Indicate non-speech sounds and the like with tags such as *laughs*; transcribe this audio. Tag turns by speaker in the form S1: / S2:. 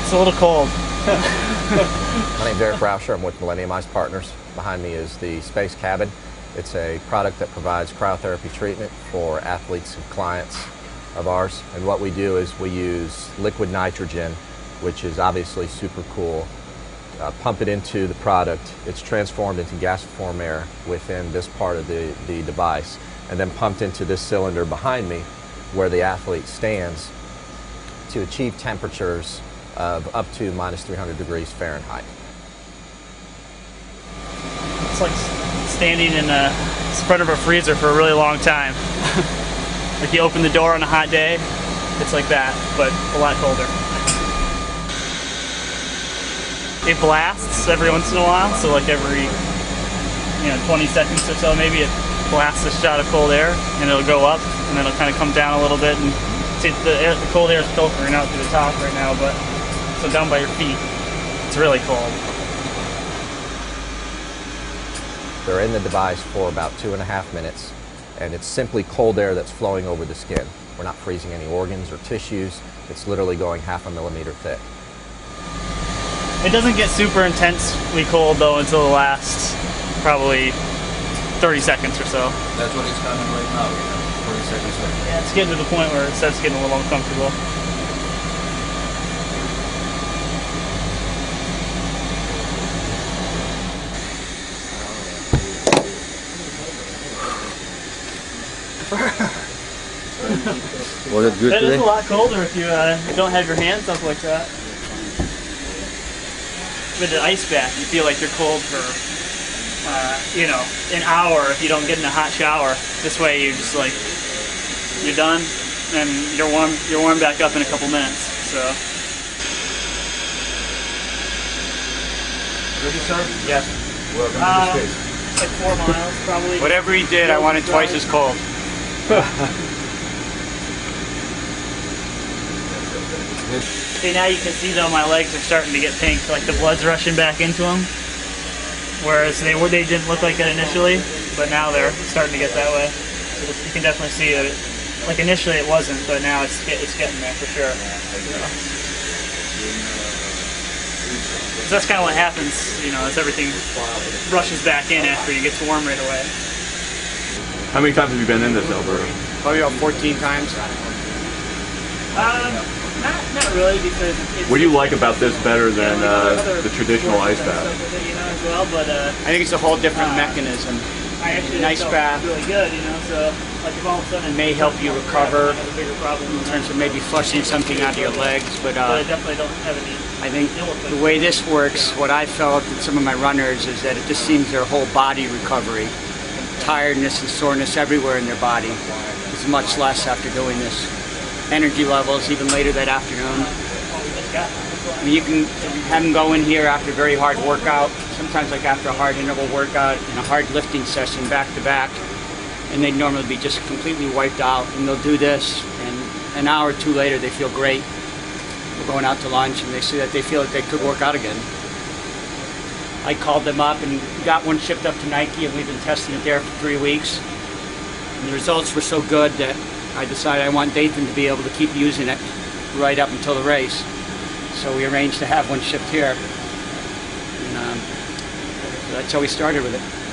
S1: It's a little cold. *laughs*
S2: My name's Eric Rauscher. I'm with Millennium Ice Partners. Behind me is the Space Cabin. It's a product that provides cryotherapy treatment for athletes and clients of ours. And what we do is we use liquid nitrogen, which is obviously super cool. Uh, pump it into the product. It's transformed into gasiform air within this part of the, the device, and then pumped into this cylinder behind me where the athlete stands to achieve temperatures of up to minus 300 degrees Fahrenheit.
S1: It's like standing in, in front of a freezer for a really long time. *laughs* like you open the door on a hot day, it's like that, but a lot colder. It blasts every once in a while, so like every you know 20 seconds or so, maybe it blasts a shot of cold air, and it'll go up, and then it'll kind of come down a little bit, and see the, air, the cold air is filtering out through the top right now, but so down by your feet, it's really cold.
S2: They're in the device for about two and a half minutes, and it's simply cold air that's flowing over the skin. We're not freezing any organs or tissues. It's literally going half a millimeter thick.
S1: It doesn't get super intensely cold though until the last probably 30 seconds or so.
S3: That's what it's kind of right now, you know, 40 seconds later.
S1: Yeah, it's getting to the point where it starts getting a little uncomfortable.
S3: Was it good
S1: That
S3: today?
S1: is a lot colder if you uh, don't have your hands up like that. With an ice bath, you feel like you're cold for, uh, you know, an hour if you don't get in a hot shower. This way, you're just like, you're done, and you're warm. You're warm back up in a couple minutes. So
S3: Ready, sir?
S1: yeah,
S3: Welcome
S1: Uh,
S3: to the space.
S1: like four miles probably.
S4: Whatever he did, I want it twice as cold. *laughs*
S1: See now you can see though my legs are starting to get pink, like the blood's rushing back into them. Whereas they were they didn't look like that initially, but now they're starting to get that way. So you can definitely see that. It, like initially it wasn't, but now it's it's getting there for sure. So that's kind of what happens, you know, as everything rushes back in after you get to warm right away.
S5: How many times have you been in this, Alberto?
S4: Probably about 14 times.
S1: Um, not not really because it's,
S5: What do you like about this better than
S1: Yeah,
S5: uh,
S1: other
S5: the traditional ice bath?
S1: stuff with it, you know, as well, but uh,
S4: I think it's a whole different mechanism.
S1: I actually
S4: Nice bath.
S1: really good, you know. So like if all of a sudden
S4: It may help you recover
S1: have a bigger problem
S4: in terms of maybe flushing something out of your legs, but
S1: but I
S4: uh,
S1: definitely don't have any.
S4: I think the way this works, what I felt in some of my runners is that it just seems their whole body recovery, tiredness and soreness everywhere in their body is much less after doing this. Energy levels even later that afternoon. I mean, you can have them go in here after a very hard workout, sometimes like after a hard interval workout and a hard lifting session back to back, and they'd normally be just completely wiped out. And they'll do this, and an hour or two later, they feel great. We're going out to lunch, and they say that they feel that they could work out again. I called them up and got one shipped up to Nike, and we've been testing it there for three weeks. And the results were so good that I decided I want Dathan to be able to keep using it right up until the race. So we arranged to have one shipped here. And um, that's how we started with it.